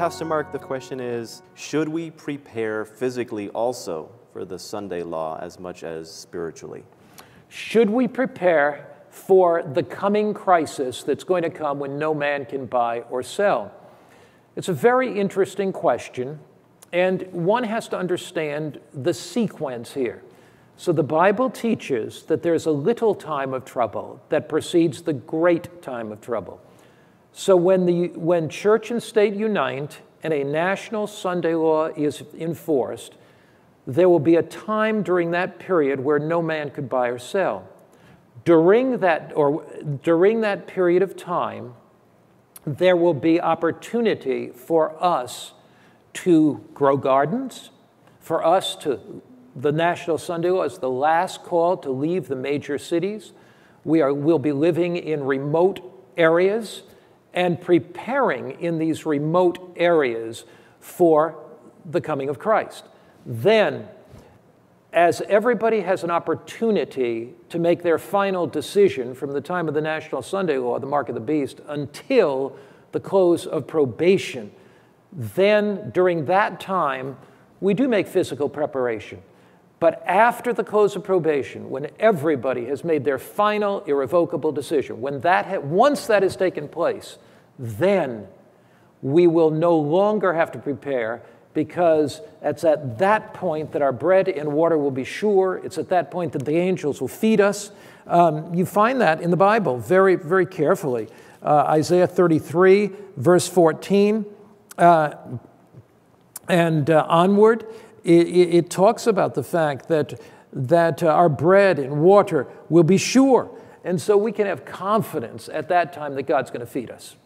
Pastor Mark, the question is should we prepare physically also for the Sunday law as much as spiritually? Should we prepare for the coming crisis that's going to come when no man can buy or sell? It's a very interesting question, and one has to understand the sequence here. So the Bible teaches that there's a little time of trouble that precedes the great time of trouble. So when, the, when church and state unite and a national Sunday law is enforced, there will be a time during that period where no man could buy or sell. During that, or during that period of time, there will be opportunity for us to grow gardens, for us to, the National Sunday Law is the last call to leave the major cities. We are, will be living in remote areas and preparing in these remote areas for the coming of Christ. Then, as everybody has an opportunity to make their final decision from the time of the National Sunday Law, the mark of the beast, until the close of probation, then during that time, we do make physical preparation. But after the close of probation, when everybody has made their final irrevocable decision, when that ha- once that has taken place, then we will no longer have to prepare because it's at that point that our bread and water will be sure. It's at that point that the angels will feed us. Um, you find that in the Bible very, very carefully. Uh, Isaiah 33, verse 14, uh, and uh, onward, it, it, talks about the fact that, that uh, our bread and water will be sure. And so we can have confidence at that time that God's going to feed us.